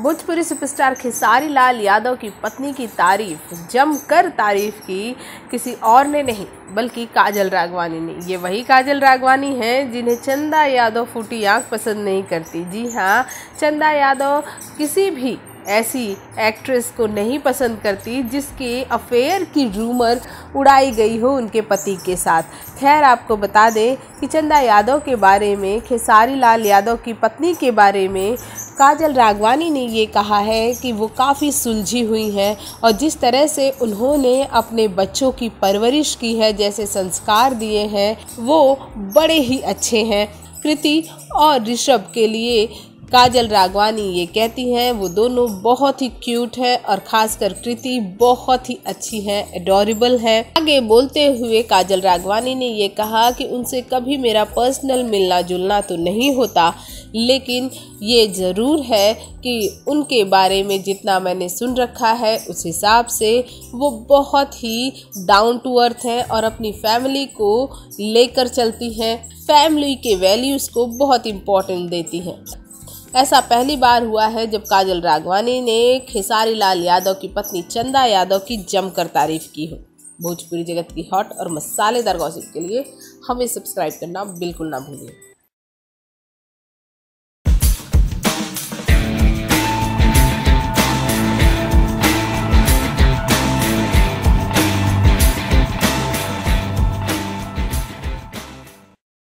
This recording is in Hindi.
भोजपुरी सुपरस्टार खेसारी लाल यादव की पत्नी की तारीफ़, जमकर तारीफ़ की किसी और ने नहीं, बल्कि काजल रागवानी ने। ये वही काजल रागवानी हैं जिन्हें चंदा यादव फूटी आँख पसंद नहीं करती। जी हाँ चंदा यादव किसी भी ऐसी एक्ट्रेस को नहीं पसंद करती जिसके अफेयर की रूमर उड़ाई गई हो उनके पति के साथ। खैर, आपको बता दें कि चंदा यादव के बारे में, खेसारी लाल यादव की पत्नी के बारे में काजल रागवानी ने ये कहा है कि वो काफ़ी सुलझी हुई हैं और जिस तरह से उन्होंने अपने बच्चों की परवरिश की है, जैसे संस्कार दिए हैं, वो बड़े ही अच्छे हैं। कृति और ऋषभ के लिए काजल रागवानी ये कहती हैं, वो दोनों बहुत ही क्यूट है और खासकर कृति बहुत ही अच्छी है एडोरेबल है। आगे बोलते हुए काजल रागवानी ने ये कहा कि उनसे कभी मेरा पर्सनल मिलना जुलना तो नहीं होता लेकिन ये ज़रूर है कि उनके बारे में जितना मैंने सुन रखा है, उस हिसाब से वो बहुत ही डाउन टू अर्थ हैं और अपनी फैमिली को लेकर चलती हैं। फैमिली के वैल्यूज़ को बहुत इम्पोर्टेंट देती हैं। ऐसा पहली बार हुआ है जब काजल राघवानी ने खेसारी लाल यादव की पत्नी चंदा यादव की जमकर तारीफ़ की हो। भोजपुरी जगत की हॉट और मसालेदार गॉसिप के लिए हमें सब्सक्राइब करना बिल्कुल ना भूलिए।